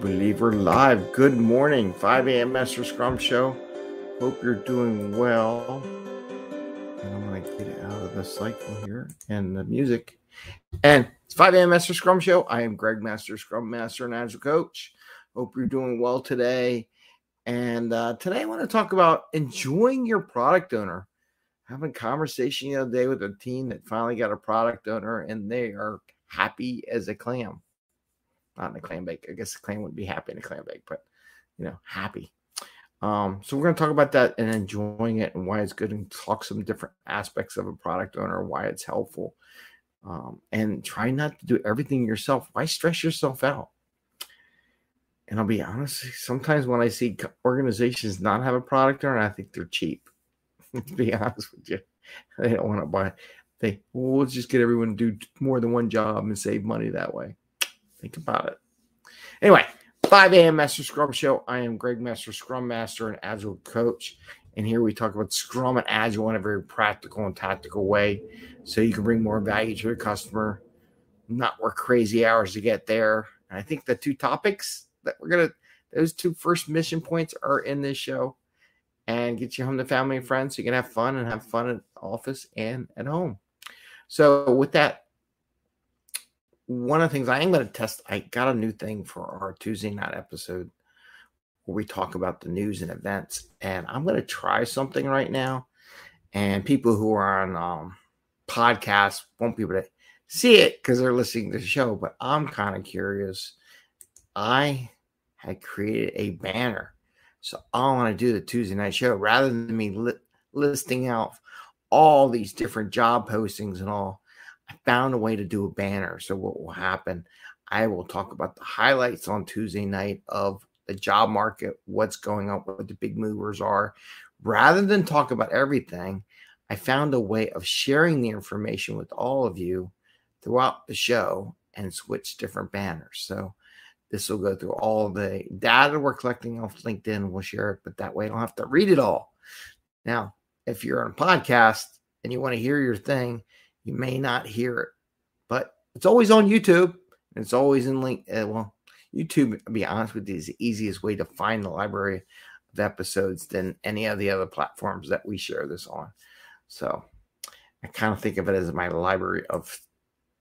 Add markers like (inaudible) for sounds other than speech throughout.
believe we're live. Good morning, 5 a.m. Mester Scrum Show. Hope you're doing well. And I'm going to get out of the cycle here and the music. And it's 5 a.m. Mester Scrum Show. I am Greg Mester, Scrum Master and Agile Coach. Hope you're doing well today. And uh, today I want to talk about enjoying your product owner. Having conversation the other day with a team that finally got a product owner and they are happy as a clam not in a clam bake. I guess the clam would be happy in a clam bake, but you know, happy. Um, so we're going to talk about that and enjoying it and why it's good and talk some different aspects of a product owner, why it's helpful. Um, and try not to do everything yourself. Why stress yourself out? And I'll be honest, sometimes when I see organizations not have a product owner, I think they're cheap. (laughs) to be honest with you, they don't want to buy. They well, let's just get everyone to do more than one job and save money that way. Think about it. Anyway, 5 a.m. Mester Scrum Show. I am Greg Mester, Scrum Master and Agile Coach. And here we talk about Scrum and Agile in a very practical and tactical way so you can bring more value to your customer, not work crazy hours to get there. And I think the two topics that we're going to, those two first mission points are in this show and get you home to family and friends so you can have fun and have fun at office and at home. So, with that, one of the things I am going to test, I got a new thing for our Tuesday night episode where we talk about the news and events. And I'm going to try something right now. And people who are on um, podcasts won't be able to see it because they're listening to the show. But I'm kind of curious. I had created a banner. So I want to do the Tuesday night show rather than me li- listing out all these different job postings and all. I found a way to do a banner. So what will happen? I will talk about the highlights on Tuesday night of the job market, what's going on, what the big movers are. Rather than talk about everything, I found a way of sharing the information with all of you throughout the show and switch different banners. So this will go through all the data we're collecting off LinkedIn. We'll share it, but that way I don't have to read it all. Now, if you're on a podcast and you want to hear your thing, you may not hear it, but it's always on YouTube. It's always in link. Uh, well, YouTube, be honest with you, is the easiest way to find the library of episodes than any of the other platforms that we share this on. So I kind of think of it as my library of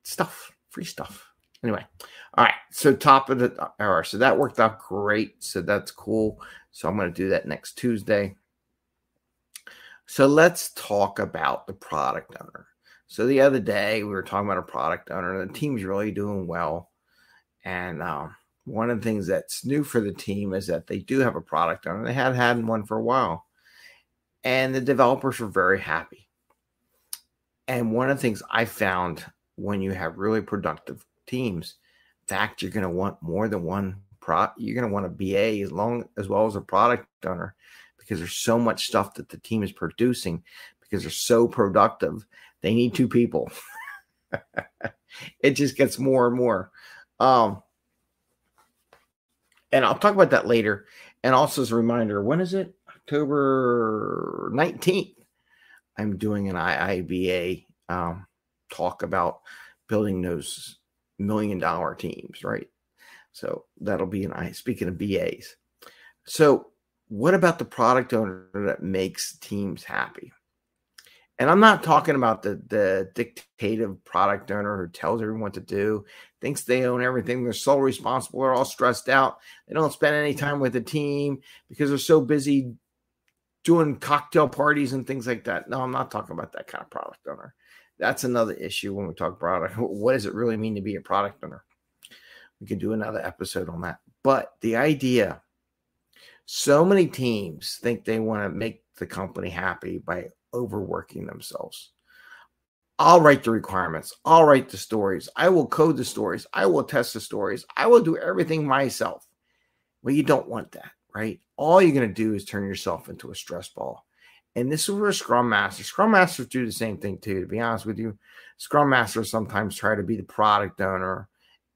stuff, free stuff. Anyway, all right. So top of the hour. So that worked out great. So that's cool. So I'm going to do that next Tuesday. So let's talk about the product owner. So the other day we were talking about a product owner, and the team's really doing well. And um, one of the things that's new for the team is that they do have a product owner. They had had one for a while, and the developers were very happy. And one of the things I found when you have really productive teams, in fact, you're going to want more than one pro. You're going to want a BA as long as well as a product owner because there's so much stuff that the team is producing because they're so productive they need two people. it just gets more and more. Um, and I'll talk about that later. And also as a reminder, when is it? October 19th. I'm doing an IIBA um, talk about building those million dollar teams, right? So that'll be an I speaking of BAs. So what about the product owner that makes teams happy? And I'm not talking about the the dictative product owner who tells everyone what to do, thinks they own everything, they're so responsible, they're all stressed out, they don't spend any time with the team because they're so busy doing cocktail parties and things like that. No, I'm not talking about that kind of product owner. That's another issue when we talk product. (laughs) What does it really mean to be a product owner? We could do another episode on that. But the idea so many teams think they want to make the company happy by overworking themselves. I'll write the requirements. I'll write the stories. I will code the stories. I will test the stories. I will do everything myself. Well, you don't want that, right? All you're going to do is turn yourself into a stress ball. And this is where Scrum Masters, Scrum Masters do the same thing too, to be honest with you. Scrum Masters sometimes try to be the product owner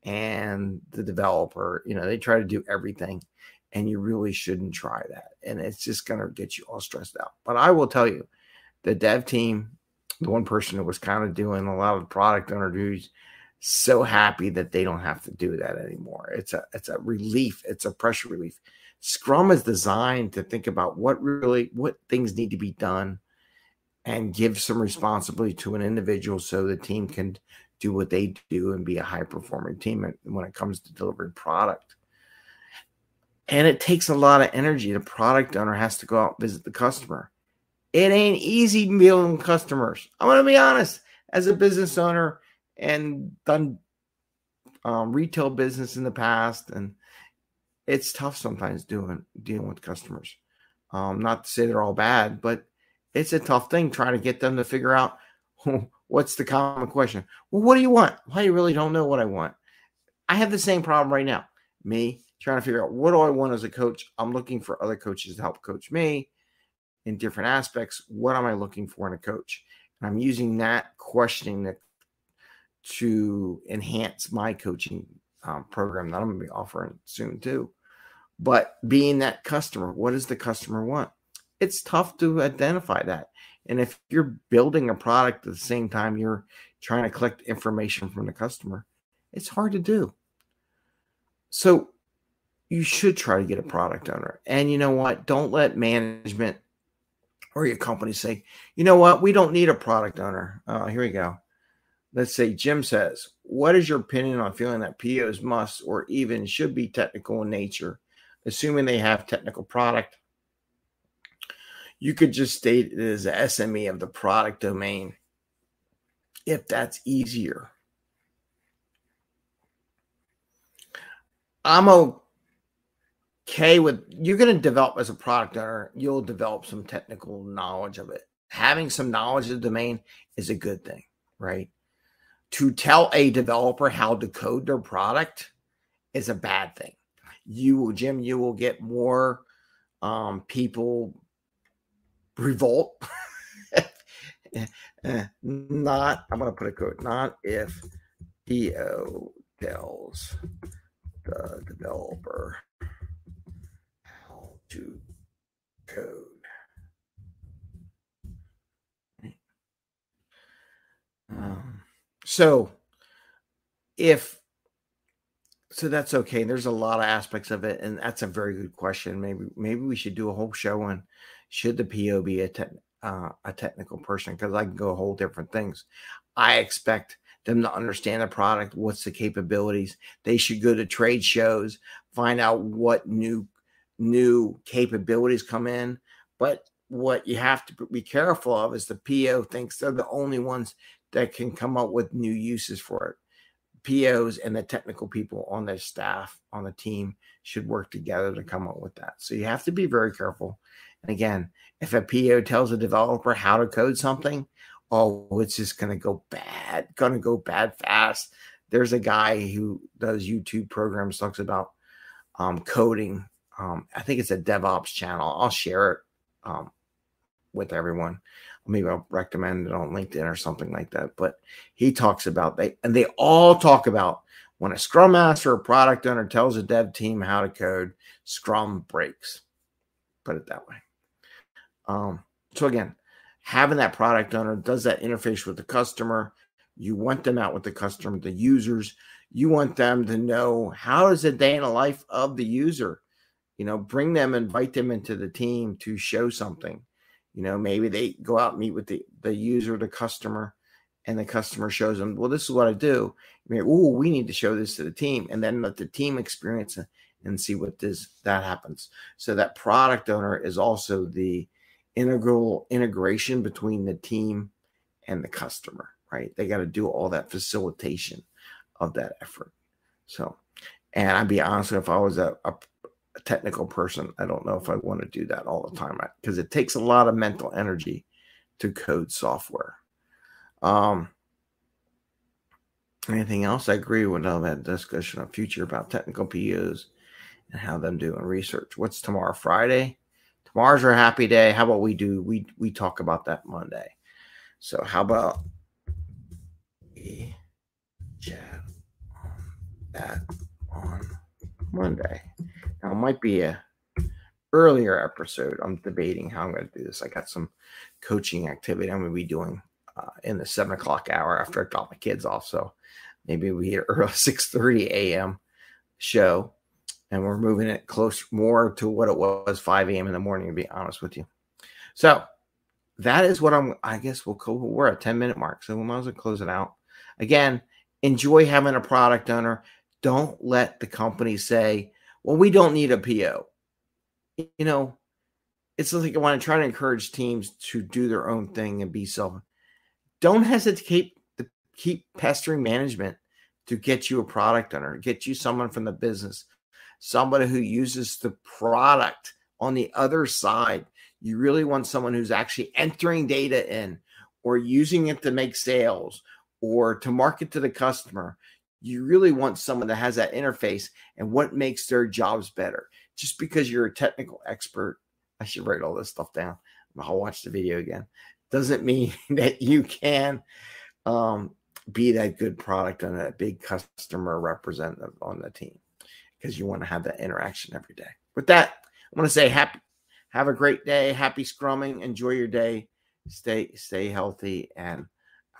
and the developer. You know, they try to do everything. And you really shouldn't try that. And it's just going to get you all stressed out. But I will tell you, the dev team, the one person that was kind of doing a lot of product owner duties, so happy that they don't have to do that anymore. It's a it's a relief. It's a pressure relief. Scrum is designed to think about what really what things need to be done and give some responsibility to an individual so the team can do what they do and be a high performing team when it comes to delivering product. And it takes a lot of energy. The product owner has to go out and visit the customer. It ain't easy dealing with customers. I'm going to be honest. As a business owner, and done um, retail business in the past, and it's tough sometimes doing dealing with customers. Um, not to say they're all bad, but it's a tough thing trying to get them to figure out what's the common question. Well, what do you want? Well, you really don't know what I want. I have the same problem right now. Me trying to figure out what do I want as a coach. I'm looking for other coaches to help coach me in different aspects. What am I looking for in a coach? And I'm using that questioning that to enhance my coaching um, program that I'm going to be offering soon too. But being that customer, what does the customer want? It's tough to identify that. And if you're building a product at the same time you're trying to collect information from the customer, it's hard to do. So you should try to get a product owner. And you know what? Don't let management or your company say, you know what? We don't need a product owner. Uh, here we go let's say Jim says, What is your opinion on feeling that POs must or even should be technical in nature, assuming they have technical product? You could just state it as a SME of the product domain if that's easier. I'm okay with you're going to develop as a product owner, you'll develop some technical knowledge of it. Having some knowledge of the domain is a good thing, right? to tell a developer how to code their product is a bad thing. You will, Jim, you will get more um, people revolt. (laughs) not, I'm going to put a quote, not if PO tells the developer to code. Um, so if so that's okay. There's a lot of aspects of it, and that's a very good question. Maybe maybe we should do a whole show on should the PO be a te- uh, a technical person because I can go a whole different things. I expect them to understand the product, what's the capabilities. They should go to trade shows, find out what new new capabilities come in. But what you have to be careful of is the PO thinks they're the only ones that can come up with new uses for it. POs and the technical people on their staff on the team should work together to come up with that. So you have to be very careful. And again, if a PO tells a developer how to code something, oh, it's just going to go bad, going to go bad fast. There's a guy who does YouTube programs, talks about um, coding. Um, I think it's a DevOps channel. I'll share it um, with everyone maybe I'll recommend it on LinkedIn or something like that. But he talks about they and they all talk about when a scrum master or product owner tells a dev team how to code, scrum breaks. Put it that way. Um, so again, having that product owner does that interface with the customer. You want them out with the customer, the users. You want them to know how is a day in the life of the user. You know, bring them, invite them into the team to show something you know, maybe they go out meet with the, the user, the customer, and the customer shows them, well, this is what I do. I mean, oh, we need to show this to the team, and then let the team experience it and see what this that happens. So that product owner is also the integral integration between the team and the customer, right? They got to do all that facilitation of that effort. So, and I'd be honest, if I was a, a a technical person, I don't know if I want to do that all the time because it takes a lot of mental energy to code software. Um, anything else? I agree with all that discussion of future about technical POs and how them doing research. What's tomorrow? Friday. Tomorrow's our happy day. How about we do we we talk about that Monday? So how about we chat on that on Monday? Now, it might be a earlier episode. I'm debating how I'm going to do this. I got some coaching activity I'm going to be doing uh, in the seven o'clock hour after I drop my kids off. So maybe we hit (laughs) a 6:30 a.m. show, and we're moving it close more to what it was 5 a.m. in the morning. To be honest with you, so that is what I'm. I guess we'll go. We're at 10 minute mark, so we might as well close it out. Again, enjoy having a product owner. Don't let the company say, "Well, we don't need a PO." You know, it's like I want to try to encourage teams to do their own thing and be self. Don't hesitate to keep pestering management to get you a product owner, get you someone from the business, somebody who uses the product on the other side. You really want someone who's actually entering data in or using it to make sales or to market to the customer. You really want someone that has that interface and what makes their jobs better. Just because you're a technical expert I should write all this stuff down. I'll watch the video again. Doesn't mean (laughs) that you can um, be that good product and that big customer representative on the team because you want to have that interaction every day. With that, I want to say happy, have a great day, happy scrumming, enjoy your day, stay stay healthy, and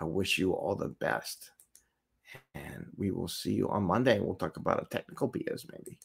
I wish you all the best. And we will see you on Monday. We'll talk about a technical BS maybe.